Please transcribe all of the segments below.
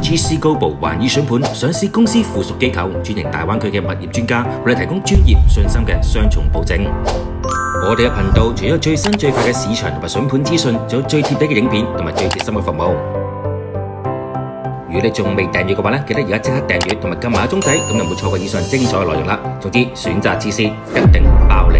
GC Global 環宇選盤上市公司附屬機構，專營大灣區嘅物業專家，為你提供專業、信心嘅雙重保證。我哋嘅頻道除咗最新最快嘅市場同埋筍盤資訊，仲有最貼地嘅影片同埋最贴心嘅服務。如果你仲未訂閱嘅话咧，記得而家即刻訂閱同埋撳埋個鐘仔，咁就唔會錯過以上精彩嘅內容啦。總之，選擇之師一定包你。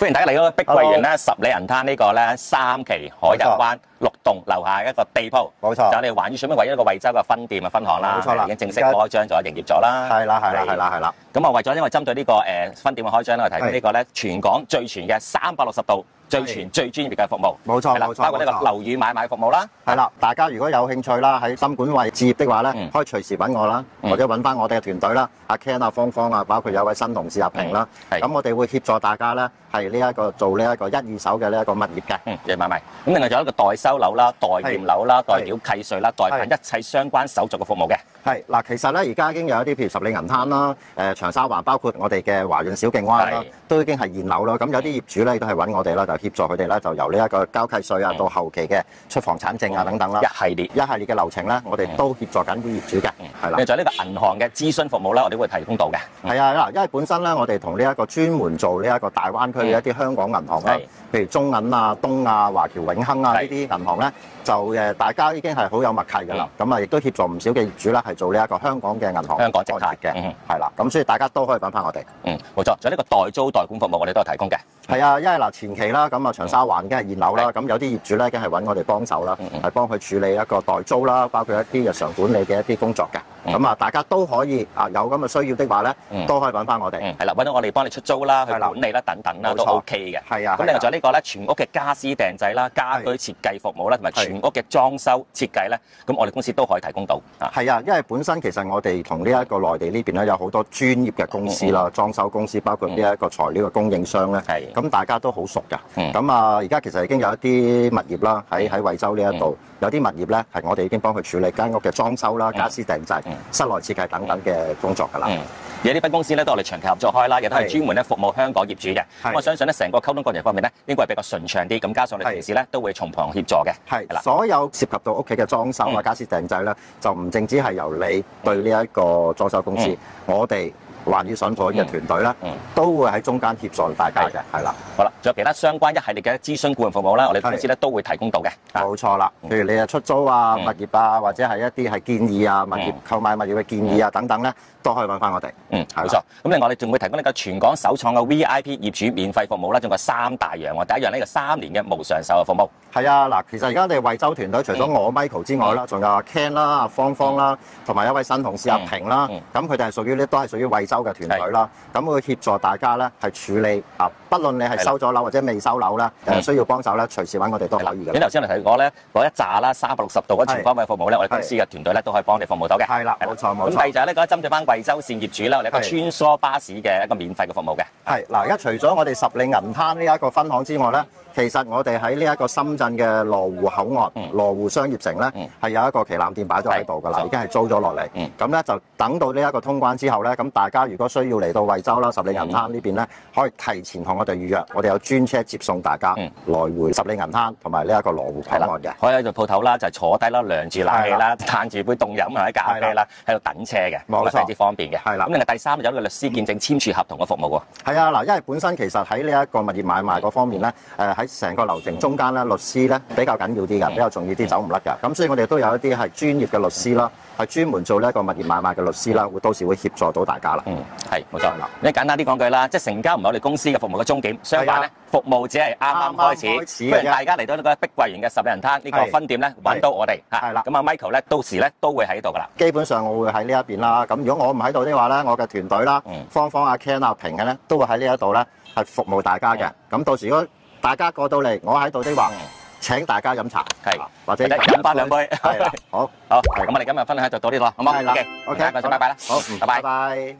歡迎大家嚟到碧桂園咧十里銀灘呢個咧三期海逸灣六棟樓下一個地鋪，冇錯就我哋環宇水品唯一一個惠州嘅分店嘅分行啦，冇錯啦。已經正式開張咗營業咗啦。係啦係啦係。啦係啦，咁啊，為咗因為針對呢個誒分店嘅開張咧，我提供呢個咧全港最全嘅三百六十度最全最專業嘅服務，冇錯冇錯包括呢個樓宇買賣服務啦，係啦，大家如果有興趣啦，喺深管位置業的話咧，嗯。可以隨時揾我啦，嗯。或者揾翻我哋嘅團隊啦，阿 Ken 啊、芳芳啊，包括有位新同事阿平啦，係。咁我哋會協助大家咧，係呢一個做呢一個一二手嘅呢一個物業嘅。嗯，嘢買賣。咁另外仲有一個代收樓啦、代驗樓啦、代係繳契稅啦、代辦一切相關手續嘅服務嘅。係嗱，其實咧而家已經有一啲譬如十里銀灘啦、誒、長沙灣，包括我哋嘅華潤小徑灣啦，都已經係現樓啦。咁有啲業主咧都係揾我哋啦，就協助佢哋啦，就由呢一個交契稅啊，嗯到後期嘅出房產證啊等等啦，一系列。一系列嘅流程咧，我哋都協助緊啲業主嘅，係啦。另外仲有呢個銀行嘅諮詢服務咧，我哋會提供到嘅。係啊，嗱，因為本身咧，我哋同呢一個專門做呢一個大灣區嘅一啲香港銀行啦，譬如中銀啊、東亞、華僑永亨啊呢啲銀行咧，就誒大家已經係好有默契㗎啦。咁啊，亦都協助唔少嘅業主啦，係做呢一個香港嘅銀行香港直貸嘅嗯，係啦。咁所以大家都可以揾翻我哋。嗯，冇錯。仲有呢個代租代管服務，我哋都有提供嘅。係啊，因為嗱前期啦，咁啊長沙灣梗係現樓啦，咁有啲業主咧，梗係揾我哋幫手啦係幫佢處理一個代租啦，包括一啲日常管理嘅一啲工作嘅。嗯。咁啊，大家都可以啊有咁嘅需要的話咧嗯，都可以揾翻我哋。嗯，係啦，揾到我哋幫你出租啦，去管理啦，等等啦，都 OK 嘅。係啊，咁另外仲有呢個咧，全屋嘅家私訂製啦、家居設計服務啦，同埋全屋嘅裝修設計咧，咁我哋公司都可以提供到啊。係啊，因為本身其實我哋同呢一個內地呢邊咧有好多專業嘅公司啦，裝修公司包括呢一個材料嘅供應商咧，係。咁大家都好熟㗎。嗯。咁啊，而家其實已經有一啲物業啦，喺喺惠州呢一度，有啲物業咧係我哋已經幫佢處理間屋嘅裝修啦、家私訂製。嗯、室內設計等等嘅工作㗎啦。嗯，而呢間公司咧都係我哋長期合作開啦，亦都係係專門咧服務香港業主嘅。咁我相信咧成個溝通過程方面咧，應該係比較順暢啲。咁加上我哋係平時咧都會從旁協助嘅。係係啦所有涉及到屋企嘅裝修啊、嗯家私訂製咧，就唔淨止係由你對呢一個裝修公司嗯，我哋環宇筍盤嘅團隊咧嗯，都會喺中間協助大家嘅，係。啦。好啦，仲有其他相關一系列嘅諮詢顧問服務啦，我哋公司咧都會提供到嘅。啊。冇錯啦，譬如你係出租啊、嗯。物業啊，或者係一啲係建議啊、物業嗯購買物業嘅建議啊等等咧，都可以揾翻我哋。嗯，冇錯。咁另外我哋仲會提供呢個全港首創嘅 V I P 業主免費服務啦，仲有三大樣。喎。第一樣呢個三年嘅無償售後服務。係啊，嗱，其實而家我哋惠州團隊除咗嗯。我 Michael 之外啦，仲有阿 Ken 啦、阿芳芳啦，同埋一位新同事阿嗯。平啦嗯，咁佢哋係屬於呢都係屬於惠州嘅團隊啦。咁會協助大家咧係處理啊，不論你係收咗樓或者未收樓咧，嗯誒需要幫手咧，隨時揾我哋都可以嘅咁。頭先我哋提過咧，嗰一紮啦，三百六十度嗰全方位服務咧，我哋公司嘅團隊咧都可以幫你服務到嘅。係啦，冇錯冇錯。咁第二就係呢個針對翻惠州線業主啦，我哋一個穿梭巴士嘅一個免費嘅服務嘅。係嗱，而家除咗我哋十里銀灘呢一個分行之外咧，其實我哋喺呢一個深圳嘅羅湖口岸、嗯。羅湖商業城咧，嗯。係有一個旗艦店擺咗喺度㗎啦，已經係租咗落嚟。嗯。咁咧就等到呢一個通關之後咧，咁大家如果需要嚟到惠州啦、十里銀灘呢邊咧，可以提前同我哋預約，我哋有專車接送大家嗯。來回十里銀灘同埋呢一個羅湖口岸嘅。可以喺度鋪頭啦，就係坐低啦，涼住冷氣啦，嘆住杯凍飲或者咖啡啦，喺度等車嘅，冇錯。非常之方便嘅。係啦。咁另外第三有一個律師見證簽署合同嘅服務喎。係啊，嗱，因為本身其實喺呢一個物業買賣嗰方面咧，誒喺成個流程中間咧，律師咧比較緊要啲㗎，比較重要啲，走唔甩㗎。咁所以我哋都有一啲係專業嘅律師啦，係專門做呢一個物業買賣嘅律師啦，會到時會協助到大家啦。嗯，係冇錯係啦。你簡單啲講句啦，即係成交唔係我哋公司嘅服務嘅終點，相反咧服務只係啱啱開始。歡迎大家嚟到呢個碧桂園嘅十里銀灘呢個分店咧，揾到我哋嚇。係啦咁啊，Michael 咧，到時咧都會喺度噶啦。基本上我會喺呢一邊啦。咁如果我唔喺度的話咧，我嘅團隊啦嗯，芳芳阿 Ken 阿平嘅咧，都會喺呢一度咧係服務大家嘅。咁到時如果大家過到嚟，我喺度的話，嗯。請大家飲茶，係。或者或者飲返兩杯。係啦，好，好，咁我哋今日分享就到呢度啦，好冇係啦？OK，，OK，大家拜拜啦，好，拜拜。拜。拜。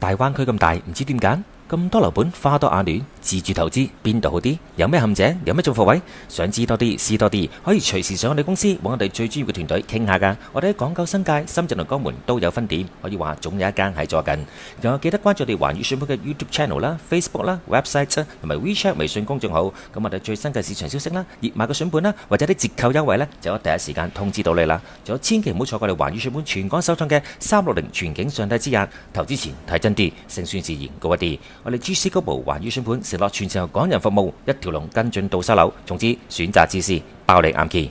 大灣區咁大，唔知點揀？咁多樓盤花多眼亂，自住投資邊度好啲？有咩陷阱？有咩做貨位？想知多啲，試多啲，可以隨時上我哋公司揾我哋最專業嘅團隊傾下㗎。我哋喺港九新界、深圳同江門都有分店，可以話總有一間喺做緊。仲有記得關注我哋環宇信鋪嘅 YouTube channel 啦、Facebook 啦、website 同埋 WeChat 微信公眾號。咁我哋最新嘅市場消息啦、熱賣嘅筍盤啦，或者啲折扣優惠呢，就可第一時間通知到你啦。仲有千祈唔好錯過我哋環宇信盤全港首創嘅三六零全景上帝之日，投資前睇真啲，勝算自然高一啲。我哋 GC 高部環宇信盤承諾全程由港人服務，一條龍跟進到收樓。總之選擇自私，包你啱 key。